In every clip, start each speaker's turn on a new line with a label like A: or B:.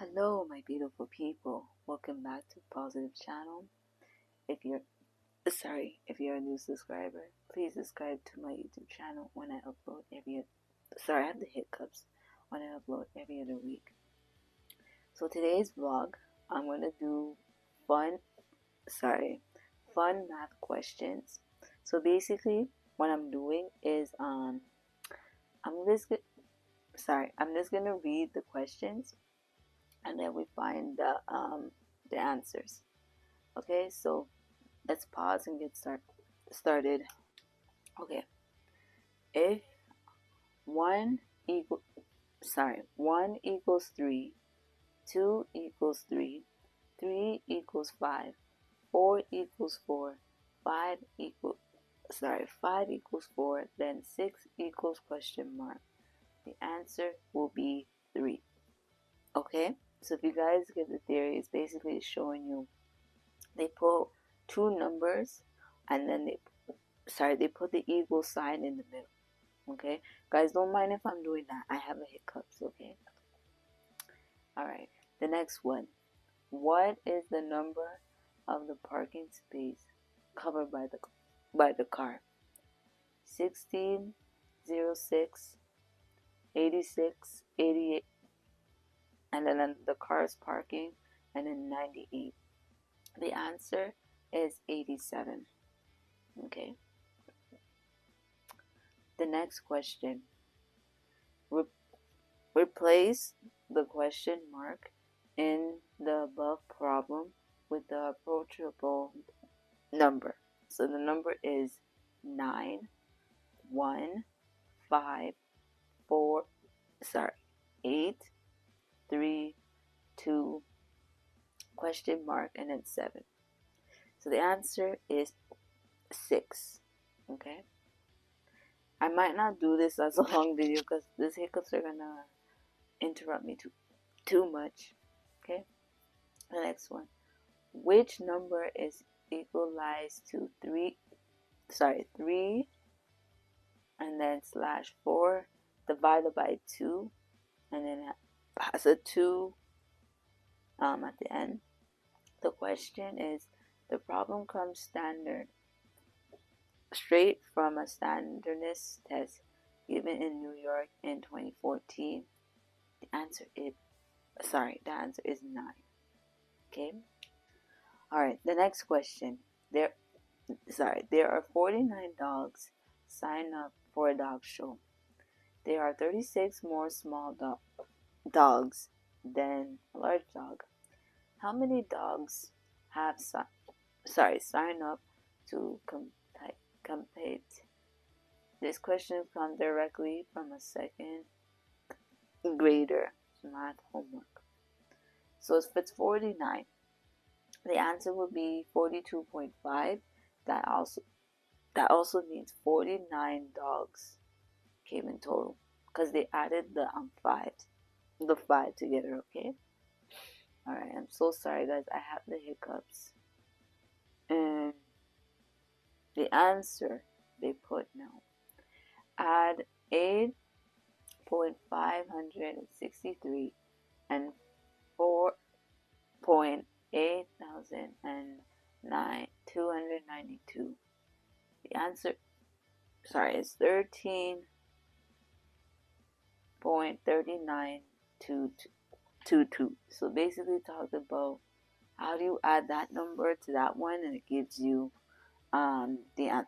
A: Hello, my beautiful people. Welcome back to Positive Channel. If you're sorry, if you're a new subscriber, please subscribe to my YouTube channel when I upload every. Sorry, I have the hiccups when I upload every other week. So today's vlog, I'm gonna do fun. Sorry, fun math questions. So basically, what I'm doing is um, I'm just sorry, I'm just gonna read the questions and then we find the um, the answers. Okay, so let's pause and get start started. Okay, if one equal sorry one equals three, two equals three, three equals five, four equals four, five equal sorry five equals four, then six equals question mark. The answer will be three. Okay. So if you guys get the theory, it's basically showing you they put two numbers and then they sorry they put the equal sign in the middle. Okay, guys, don't mind if I'm doing that. I have a hiccups. Okay. All right. The next one. What is the number of the parking space covered by the by the car? 16, 06, 86, 88, and then the car is parking, and then 98. The answer is 87. Okay. The next question. Re- replace the question mark in the above problem with the approachable number. So the number is 9, 1, 5, 4, sorry, 8, three, two, question mark, and then seven. So the answer is six. Okay. I might not do this as a long video because these hiccups are gonna interrupt me too too much. Okay. The next one. Which number is equalized to three sorry, three and then slash four divided by two and then a 2 um, at the end. The question is the problem comes standard straight from a standardness test given in New York in 2014. The answer is sorry, the answer is 9. Okay? All right, the next question. There sorry, there are 49 dogs signed up for a dog show. There are 36 more small dogs dogs than a large dog. How many dogs have si- sorry signed up to compete? This question comes directly from a second grader math homework. So if it's 49, the answer would be 42.5. That also that also means 49 dogs came in total because they added the um, five the five together, okay? Alright, I'm so sorry, guys. I have the hiccups. And the answer they put now add 8.563 and 4.8292. The answer, sorry, is 13.39 two, two, two. So basically talked about how do you add that number to that one and it gives you um the an-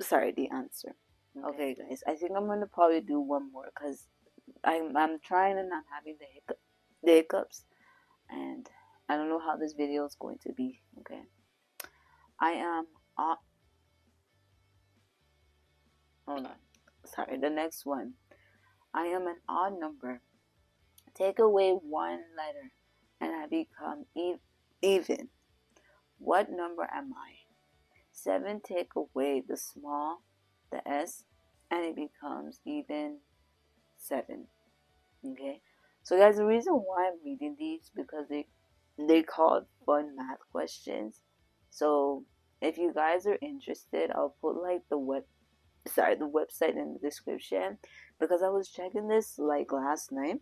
A: sorry the answer. Okay. okay, guys, I think I'm gonna probably do one more because I'm I'm trying and I'm having the hiccup the hiccups and I don't know how this video is going to be. Okay, I am on. Hold on. Sorry, the next one. I am an odd number Take away one letter and I become even. What number am I? 7 take away the small, the s, and it becomes even 7. Okay? So guys, the reason why I'm reading these because they they called fun math questions. So if you guys are interested, I'll put like the web sorry, the website in the description because I was checking this like last night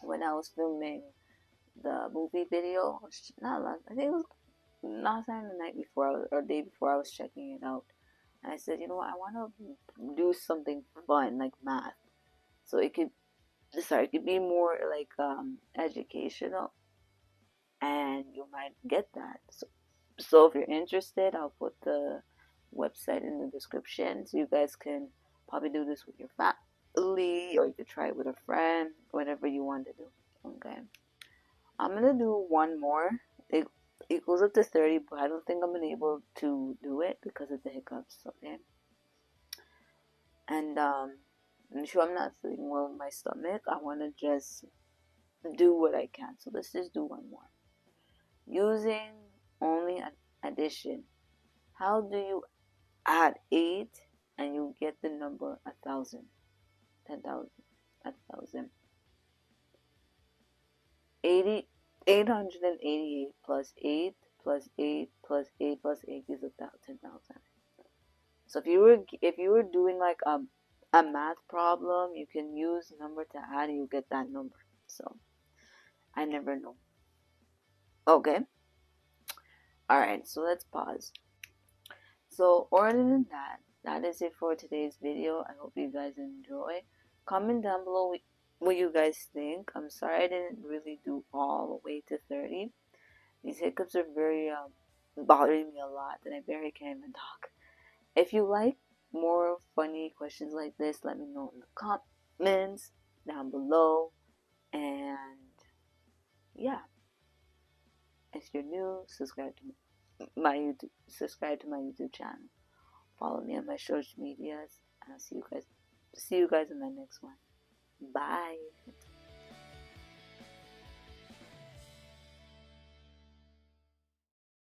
A: when I was filming the movie video. Not last, I think it was last time the night before or day before I was checking it out. And I said, you know what, I want to do something fun like math. So it could, sorry, it could be more like um, educational, and you might get that. So, so if you're interested, I'll put the website in the description so you guys can probably do this with your or you could try it with a friend, whatever you want to do. Okay. I'm gonna do one more. It it goes up to 30, but I don't think I'm gonna be able to do it because of the hiccups. Okay. And um, I'm sure I'm not feeling well in my stomach. I want to just do what I can. So let's just do one more. Using only addition. How do you add 8 and you get the number a thousand? 10,000. A thousand. 80, 888 plus 8 plus 8 plus 8 plus 8 gives about 10,000. So if you were if you were doing like a a math problem, you can use number to add and you get that number. So I never know. Okay. Alright, so let's pause. So other than that, that is it for today's video. I hope you guys enjoy. Comment down below what you guys think. I'm sorry I didn't really do all the way to 30. These hiccups are very um, bothering me a lot, and I barely can even talk. If you like more funny questions like this, let me know in the comments down below. And yeah, if you're new, subscribe to my YouTube. Subscribe to my YouTube channel. Follow me on my social medias, and I'll see you guys. See you guys in the next one. Bye.